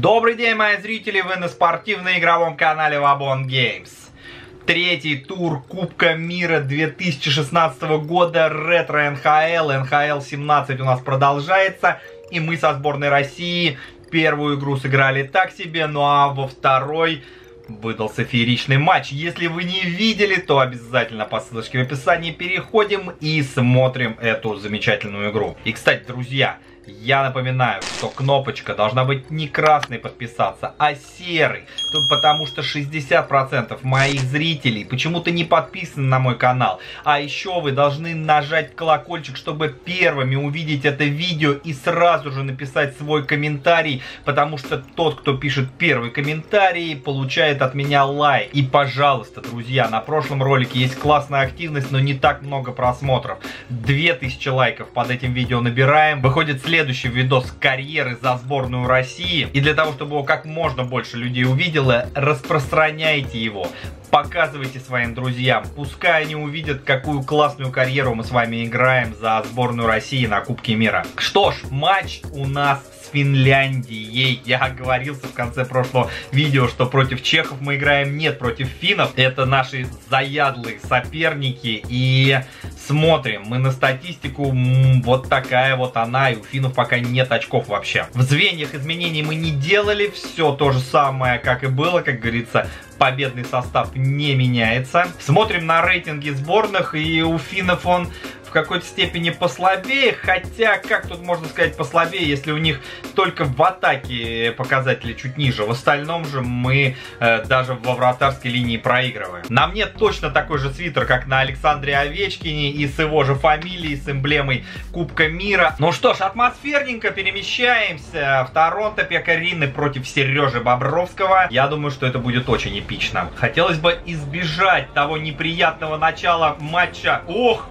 Добрый день, мои зрители, вы на спортивно-игровом канале Wabon Games. Третий тур Кубка мира 2016 года, ретро НХЛ, НХЛ 17 у нас продолжается. И мы со сборной России первую игру сыграли так себе, ну а во второй выдался фееричный матч. Если вы не видели, то обязательно по ссылочке в описании переходим и смотрим эту замечательную игру. И, кстати, друзья, я напоминаю, что кнопочка должна быть не красной подписаться, а серой. Потому что 60% моих зрителей почему-то не подписаны на мой канал. А еще вы должны нажать колокольчик, чтобы первыми увидеть это видео и сразу же написать свой комментарий. Потому что тот, кто пишет первый комментарий, получает от меня лайк. И пожалуйста, друзья, на прошлом ролике есть классная активность, но не так много просмотров. 2000 лайков под этим видео набираем. Выходит следующий следующий видос карьеры за сборную России. И для того, чтобы его как можно больше людей увидело, распространяйте его. Показывайте своим друзьям. Пускай они увидят, какую классную карьеру мы с вами играем за сборную России на Кубке мира. Что ж, матч у нас Финляндией. Я оговорился в конце прошлого видео, что против чехов мы играем. Нет, против финнов. Это наши заядлые соперники. И смотрим. Мы на статистику. Вот такая вот она. И у финнов пока нет очков вообще. В звеньях изменений мы не делали. Все то же самое, как и было. Как говорится, победный состав не меняется. Смотрим на рейтинги сборных. И у финнов он какой-то степени послабее, хотя, как тут можно сказать послабее, если у них только в атаке показатели чуть ниже, в остальном же мы э, даже во вратарской линии проигрываем. На мне точно такой же свитер, как на Александре Овечкине и с его же фамилией, с эмблемой Кубка Мира. Ну что ж, атмосферненько перемещаемся в Торонто Пекарины против Сережи Бобровского. Я думаю, что это будет очень эпично. Хотелось бы избежать того неприятного начала матча. Ох,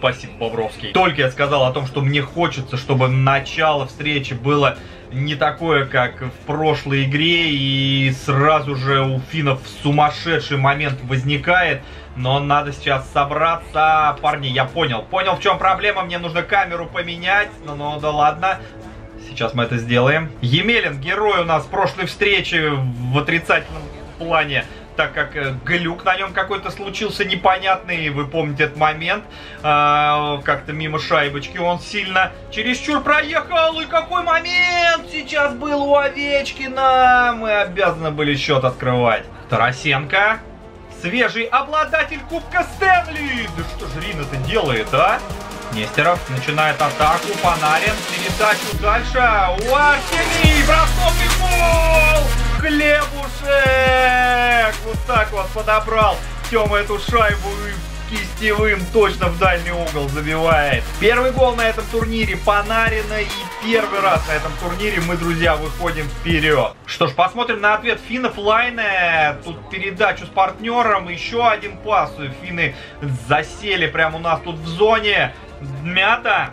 Спасибо, Бобровский. Только я сказал о том, что мне хочется, чтобы начало встречи было не такое, как в прошлой игре, и сразу же у финнов сумасшедший момент возникает. Но надо сейчас собраться. Парни, я понял. Понял, в чем проблема. Мне нужно камеру поменять. Ну, ну да ладно. Сейчас мы это сделаем. Емелин, герой у нас прошлой встречи в отрицательном плане так как э, глюк на нем какой-то случился непонятный, вы помните этот момент, э, как-то мимо шайбочки он сильно чересчур проехал, и какой момент сейчас был у Овечкина, мы обязаны были счет открывать. Тарасенко, свежий обладатель Кубка Стэнли, да что же Рин это делает, а? Нестеров начинает атаку, Панарин, передачу дальше, у Артемий, бросок и гол! Хлебушек! Вот так вот подобрал Тёма эту шайбу и кистевым точно в дальний угол забивает. Первый гол на этом турнире Панарина и первый раз на этом турнире мы, друзья, выходим вперед. Что ж, посмотрим на ответ финнов Лайне. Тут передачу с партнером, еще один пас. Финны засели прямо у нас тут в зоне. Мята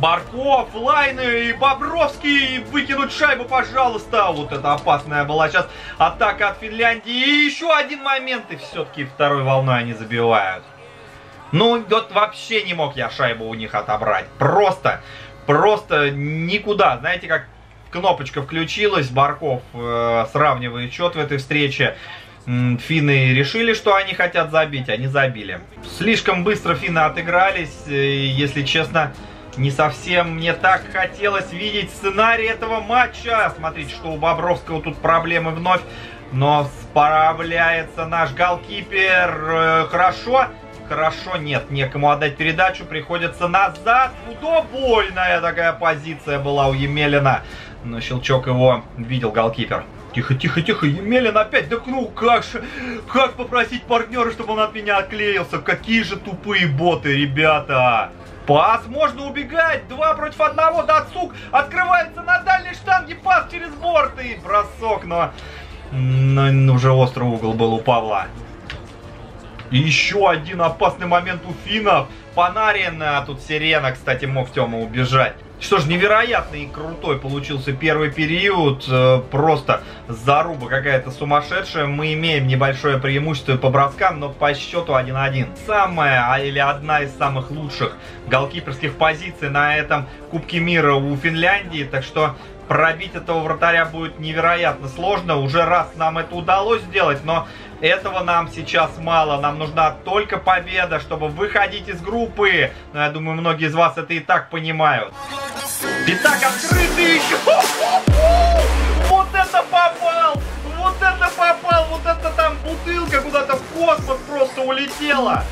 Барков, Лайны и Бобровский выкинуть шайбу, пожалуйста. Вот это опасная была сейчас атака от Финляндии. И еще один момент, и все-таки второй волной они забивают. Ну, вот вообще не мог я шайбу у них отобрать. Просто, просто никуда. Знаете, как кнопочка включилась, Барков э, сравнивает счет в этой встрече. Финны решили, что они хотят забить, они забили. Слишком быстро финны отыгрались, э, если честно, не совсем мне так хотелось видеть сценарий этого матча. Смотрите, что у Бобровского тут проблемы вновь. Но справляется наш голкипер э, хорошо. Хорошо, нет, некому отдать передачу, приходится назад. Удобольная такая позиция была у Емелина. Но щелчок его видел голкипер. Тихо, тихо, тихо, Емелин опять, да ну как же, как попросить партнера, чтобы он от меня отклеился? Какие же тупые боты, ребята! Пас, можно убегать. Два против одного. Дацук открывается на дальней штанге. Пас через борт и бросок. Но, но уже острый угол был у Павла. И еще один опасный момент у финнов. Панарин, а тут Сирена, кстати, мог Тёма убежать. Что ж, невероятный и крутой получился первый период. Э, просто заруба какая-то сумасшедшая. Мы имеем небольшое преимущество по броскам, но по счету 1-1. Самая а, или одна из самых лучших голкиперских позиций на этом Кубке мира у Финляндии. Так что пробить этого вратаря будет невероятно сложно. Уже раз нам это удалось сделать, но этого нам сейчас мало. Нам нужна только победа, чтобы выходить из группы. Но я думаю, многие из вас это и так понимают. Пятак открытый еще. Вот это попал! Вот это попал! Вот это там бутылка куда-то в космос просто улетела!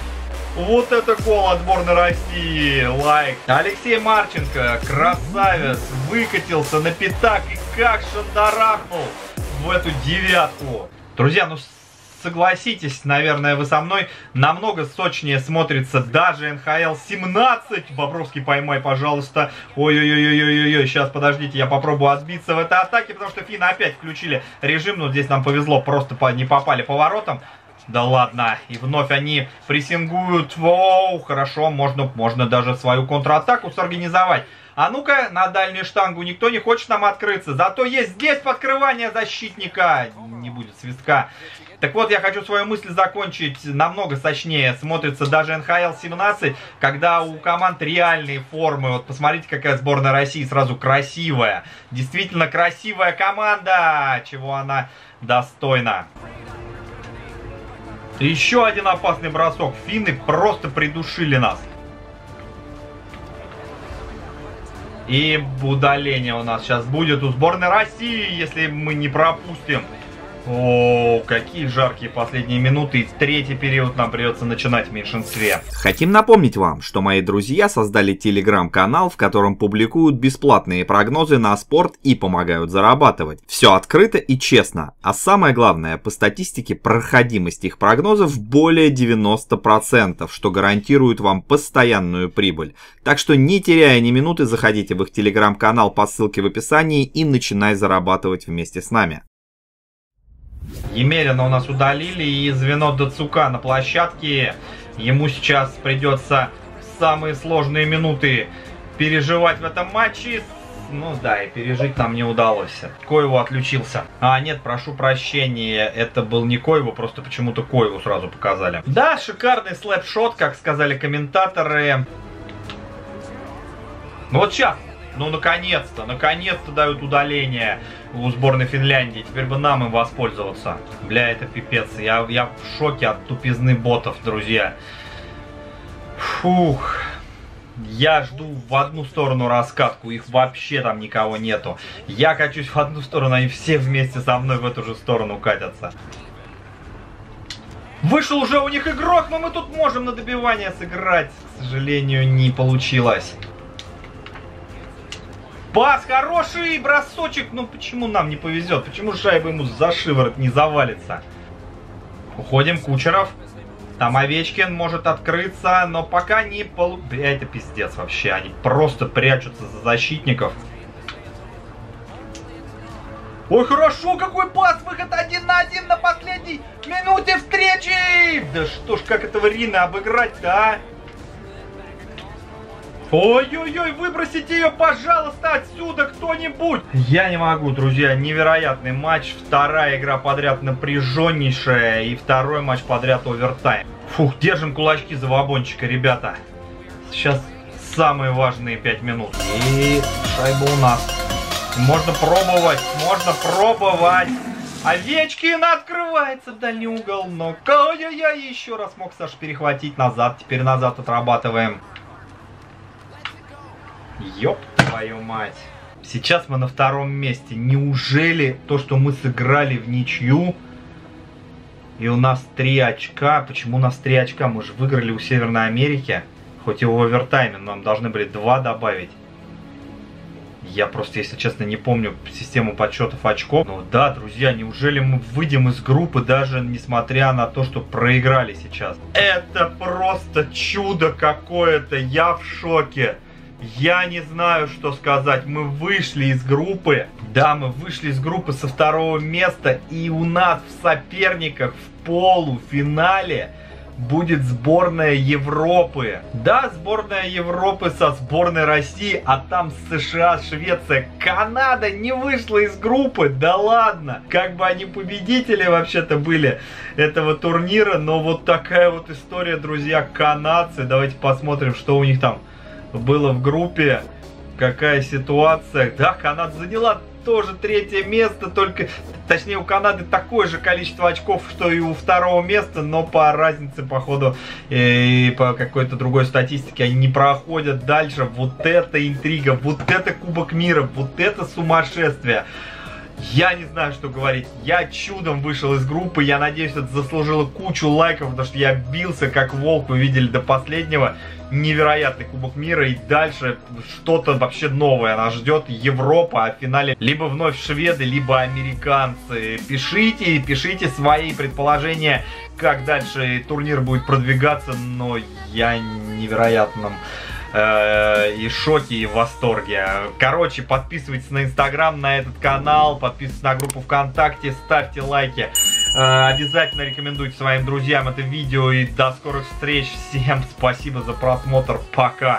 Вот это гол от сборной России. Лайк. Алексей Марченко, красавец, выкатился на пятак и как шандарахнул в эту девятку. Друзья, ну согласитесь, наверное, вы со мной, намного сочнее смотрится даже НХЛ 17. Бобровский, поймай, пожалуйста. Ой-ой-ой-ой-ой-ой, сейчас, подождите, я попробую отбиться в этой атаке, потому что финны опять включили режим, но здесь нам повезло, просто не попали поворотом. Да ладно, и вновь они прессингуют. Воу, хорошо, можно, можно даже свою контратаку сорганизовать. А ну-ка, на дальнюю штангу никто не хочет нам открыться. Зато есть здесь подкрывание защитника. Не будет свистка. Так вот, я хочу свою мысль закончить намного сочнее. Смотрится даже НХЛ 17, когда у команд реальные формы. Вот посмотрите, какая сборная России сразу красивая. Действительно красивая команда, чего она достойна. Еще один опасный бросок. Финны просто придушили нас. И удаление у нас сейчас будет у сборной России, если мы не пропустим. О, какие жаркие последние минуты. И третий период нам придется начинать в меньшинстве. Хотим напомнить вам, что мои друзья создали телеграм-канал, в котором публикуют бесплатные прогнозы на спорт и помогают зарабатывать. Все открыто и честно. А самое главное, по статистике проходимость их прогнозов более 90%, что гарантирует вам постоянную прибыль. Так что не теряя ни минуты, заходите в их телеграм-канал по ссылке в описании и начинай зарабатывать вместе с нами. Емелина у нас удалили и звено Дацука на площадке. Ему сейчас придется самые сложные минуты переживать в этом матче. Ну да, и пережить нам не удалось. Коеву отключился. А, нет, прошу прощения, это был не Коеву, просто почему-то Коеву сразу показали. Да, шикарный слэпшот, как сказали комментаторы. Ну вот сейчас ну, наконец-то, наконец-то дают удаление у сборной Финляндии. Теперь бы нам им воспользоваться. Бля, это пипец. Я, я в шоке от тупизны ботов, друзья. Фух. Я жду в одну сторону раскатку, их вообще там никого нету. Я качусь в одну сторону, они все вместе со мной в эту же сторону катятся. Вышел уже у них игрок, но мы тут можем на добивание сыграть. К сожалению, не получилось. Пас хороший, бросочек. Ну почему нам не повезет? Почему шайба ему за шиворот не завалится? Уходим, Кучеров. Там Овечкин может открыться, но пока не полу... Бля, это пиздец вообще. Они просто прячутся за защитников. Ой, хорошо, какой пас! Выход один на один на последней минуте встречи! Да что ж, как этого Рина обыграть-то, а? Ой-ой-ой, выбросите ее, пожалуйста, отсюда кто-нибудь! Я не могу, друзья, невероятный матч. Вторая игра подряд напряженнейшая и второй матч подряд овертайм. Фух, держим кулачки за вагончика, ребята. Сейчас самые важные пять минут. И шайба у нас. Можно пробовать, можно пробовать. Овечкин открывается в дальний угол, но ой-ой-ой, еще раз мог Саш перехватить назад. Теперь назад отрабатываем. Ёб твою мать. Сейчас мы на втором месте. Неужели то, что мы сыграли в ничью, и у нас три очка. Почему у нас три очка? Мы же выиграли у Северной Америки. Хоть и в овертайме, нам должны были два добавить. Я просто, если честно, не помню систему подсчетов очков. Но да, друзья, неужели мы выйдем из группы, даже несмотря на то, что проиграли сейчас? Это просто чудо какое-то, я в шоке. Я не знаю, что сказать. Мы вышли из группы. Да, мы вышли из группы со второго места. И у нас в соперниках в полуфинале будет сборная Европы. Да, сборная Европы со сборной России, а там США, Швеция, Канада не вышла из группы. Да ладно. Как бы они победители вообще-то были этого турнира. Но вот такая вот история, друзья, канадцы. Давайте посмотрим, что у них там было в группе. какая ситуация. Да, Канада заняла тоже третье место, только, точнее, у Канады такое же количество очков, что и у второго места, но по разнице, походу, и по какой-то другой статистике они не проходят дальше. Вот это интрига, вот это Кубок мира, вот это сумасшествие. Я не знаю, что говорить. Я чудом вышел из группы. Я надеюсь, это заслужило кучу лайков, потому что я бился как волк, вы видели до последнего. Невероятный Кубок мира. И дальше что-то вообще новое нас ждет. Европа, а в финале либо вновь шведы, либо американцы. Пишите, пишите свои предположения, как дальше турнир будет продвигаться. Но я невероятном э, и шоке, и в восторге. Короче, подписывайтесь на Инстаграм, на этот канал, подписывайтесь на группу ВКонтакте, ставьте лайки. Э, обязательно рекомендуйте своим друзьям это видео и до скорых встреч. Всем спасибо за просмотр. Пока.